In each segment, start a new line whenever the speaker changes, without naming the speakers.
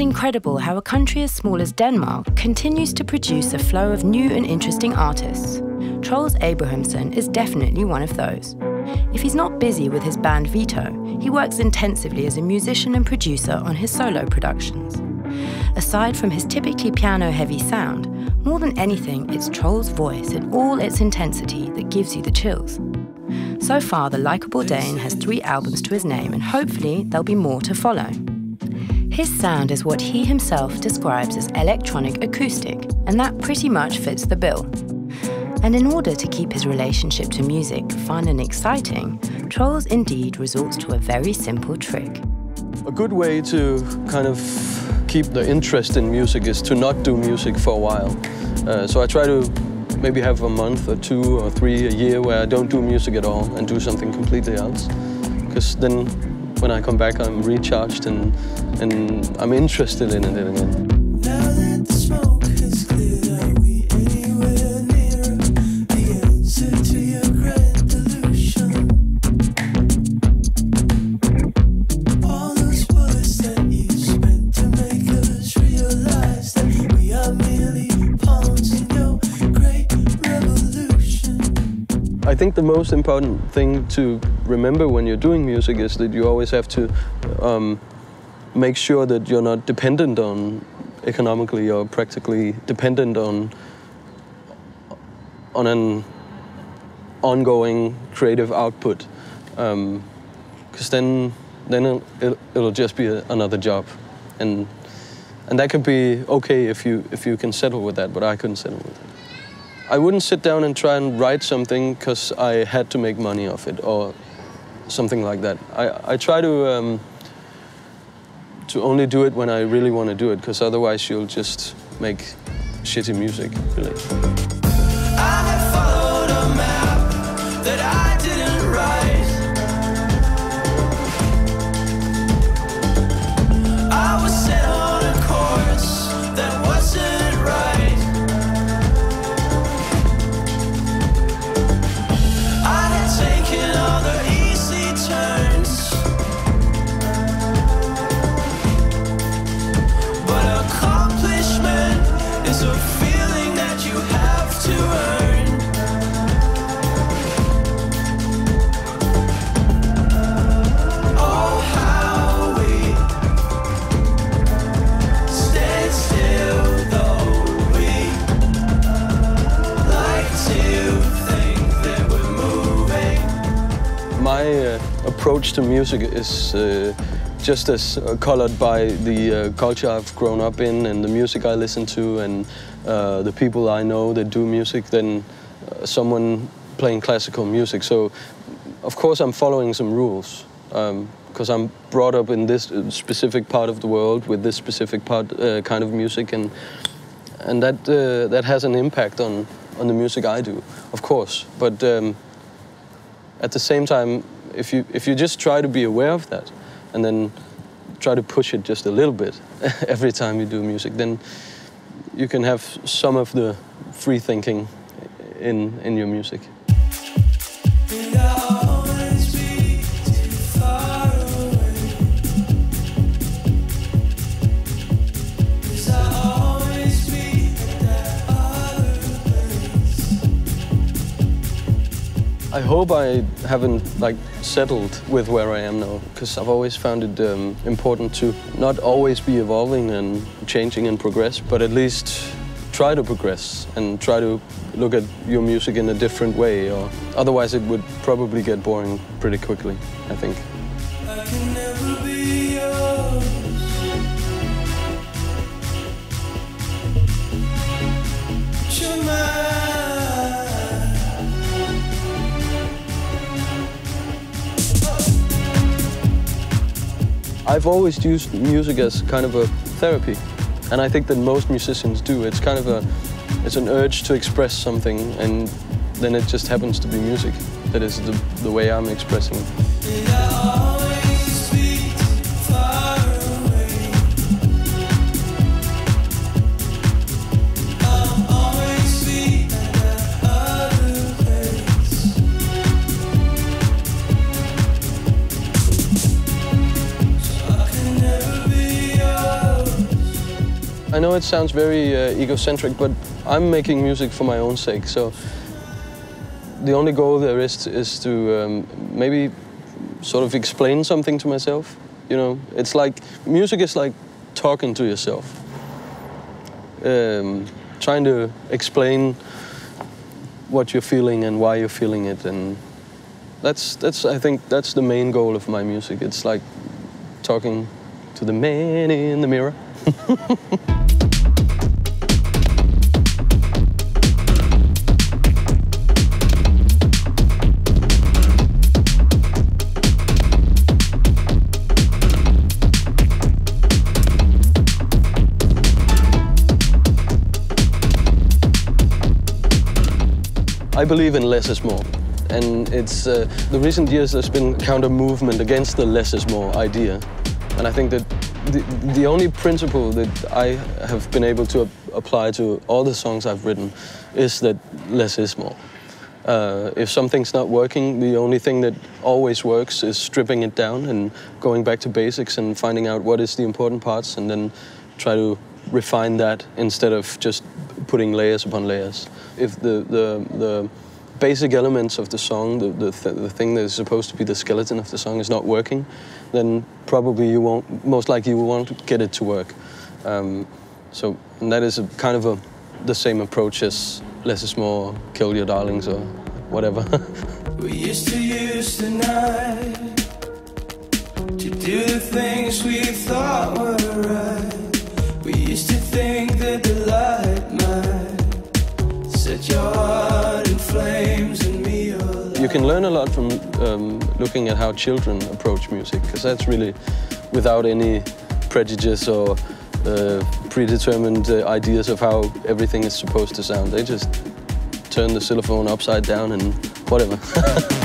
It's incredible how a country as small as Denmark continues to produce a flow of new and interesting artists. Troels Abrahamsen is definitely one of those. If he's not busy with his band Veto, he works intensively as a musician and producer on his solo productions. Aside from his typically piano heavy sound, more than anything, it's Troels' voice in all its intensity that gives you the chills. So far, the Likeable Dane has three albums to his name, and hopefully, there'll be more to follow. His sound is what he himself describes as electronic acoustic, and that pretty much fits the bill. And in order to keep his relationship to music fun and exciting, Troels indeed resorts to a very simple trick.
A good way to kind of keep the interest in music is to not do music for a while. Uh, so I try to maybe have a month or two or three a year where I don't do music at all and do something completely else. Because then when I come back, I'm recharged and, and I'm interested in it again. The most important thing to remember when you're doing music is that you always have to um, make sure that you're not dependent on economically or practically dependent on on an ongoing creative output because um, then then it'll, it'll just be a, another job and and that could be okay if you if you can settle with that but I couldn't settle with it. I wouldn't sit down and try and write something because I had to make money off it or something like that. I, I try to um, to only do it when I really want to do it because otherwise you'll just make shitty music, really. To music is uh, just as uh, colored by the uh, culture I've grown up in and the music I listen to and uh, the people I know that do music than uh, someone playing classical music. So, of course, I'm following some rules because um, I'm brought up in this uh, specific part of the world with this specific part kind of music, and and that that has an impact on on the music I do, of course. But um, at the same time, if you if you just try to be aware of that, and then try to push it just a little bit every time you do music, then you can have some of the free thinking in in your music. I hope I haven't like settled with where I am now because I've always found it um, important to not always be evolving and changing and progress, but at least try to progress and try to look at your music in a different way or otherwise it would probably get boring pretty quickly, I think. I've always used music as kind of a therapy, and I think that most musicians do. It's kind of a, it's an urge to express something, and then it just happens to be music. That is the, the way I'm expressing it. I know it sounds very uh, egocentric, but I'm making music for my own sake. So the only goal there is is to um, maybe sort of explain something to myself. You know, it's like music is like talking to yourself, um, trying to explain what you're feeling and why you're feeling it, and that's that's I think that's the main goal of my music. It's like talking to the man in the mirror. I believe in less is more. And it's uh, the recent years there's been counter movement against the less is more idea. And I think that the, only principle that I have been able to apply to all the songs I've written is that less is more. Uh, if something's not working, the only thing that always works is stripping it down and going back to basics and finding out what is the important parts and then try to refine that instead of just putting layers upon layers. If the, the, the basic elements of the song, the, the, th the thing that is supposed to be the skeleton of the song is not working, then probably you won't, most likely you won't get it to work. Um, so that is a kind of a, the same approach as less is more, kill your darlings or whatever.
we used to use the night to do the things we thought were right. We used to think that the light might set your heart
You can learn a lot from um, looking at how children approach music, because that's really without any prejudice or uh, predetermined uh, ideas of how everything is supposed to sound. They just turn the xylophone upside down and whatever.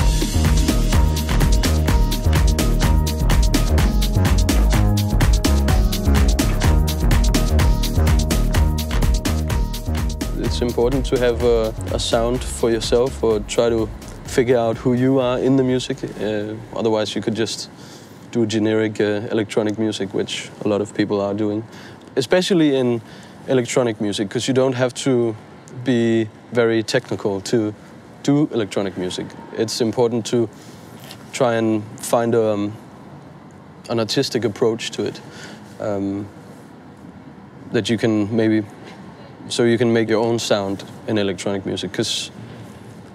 it's important to have a, a, sound for yourself or try to figure out who you are in the music. Uh, otherwise, you could just do generic uh, electronic music, which a lot of people are doing, especially in electronic music, because you don't have to be very technical to do electronic music. It's important to try and find a, um, an artistic approach to it um, that you can maybe so you can make your own sound in electronic music because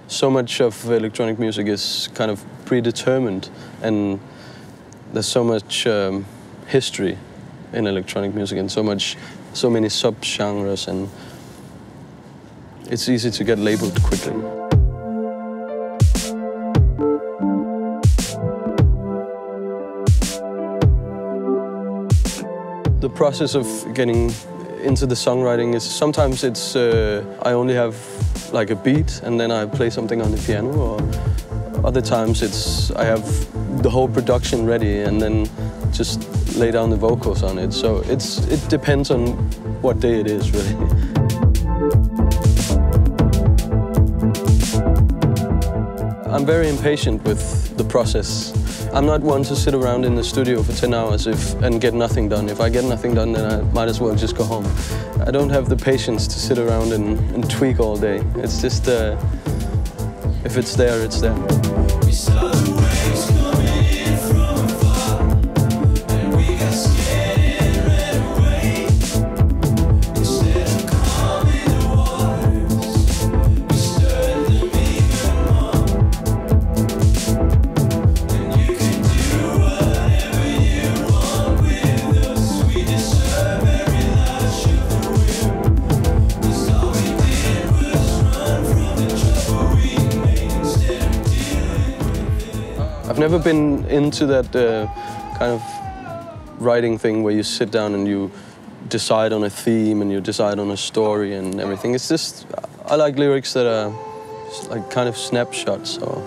so much of electronic music is kind of predetermined and there's so much um, history in electronic music and so much so many subgenres and it's easy to get labeled quickly. The process of getting into the songwriting is sometimes it's uh, I only have like a beat and then I play something on the piano or other times it's I have the whole production ready and then just lay down the vocals on it. So it's it depends on what day it is really. I'm very impatient with the process. I'm not one to sit around in the studio for 10 hours if, and get nothing done. If I get nothing done, then I might as well just go home. I don't have the patience to sit around and, and tweak all day. It's just, uh, if it's there, it's there. Never been into that uh, kind of writing thing where you sit down and you decide on a theme and you decide on a story and everything. It's just, I like lyrics that are like kind of snapshots. Or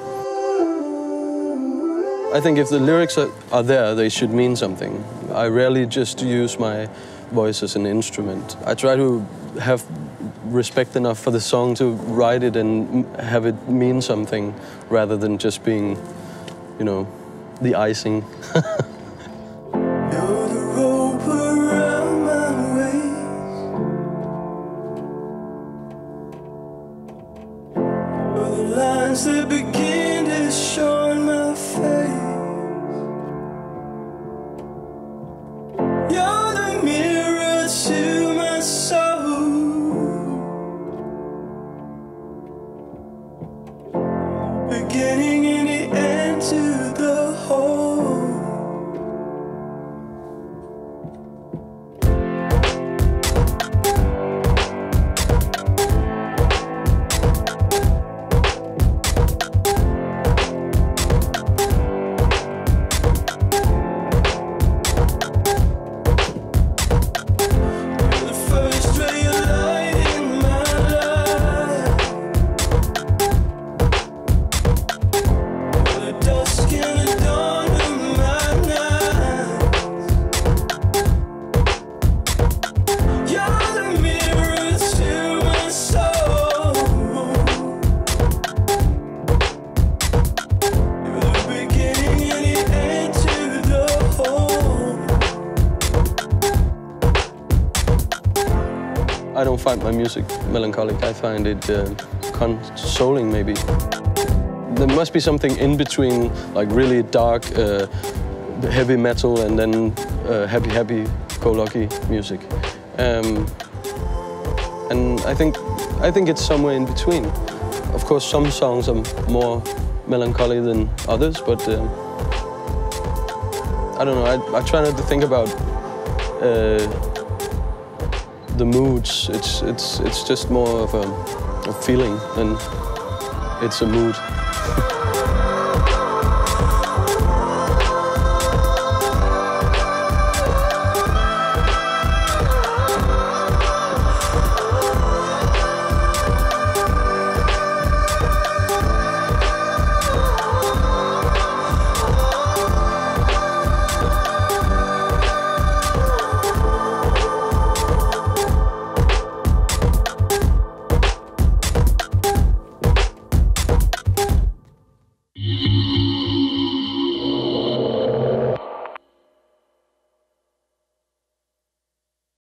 I think if the lyrics are, are there, they should mean something. I rarely just use my voice as an instrument. I try to have respect enough for the song to write it and have it mean something rather than just being you know, the icing. music melancholic. I find it uh, consoling, maybe. There must be something in between, like really dark, uh, heavy metal, and then uh, happy, happy, go-lucky music. Um, and I think, I think it's somewhere in between. Of course, some songs are more melancholy than others, but um, I don't know. I, I try not to think about. The moods. It's it's it's just more of a, a feeling than it's a mood.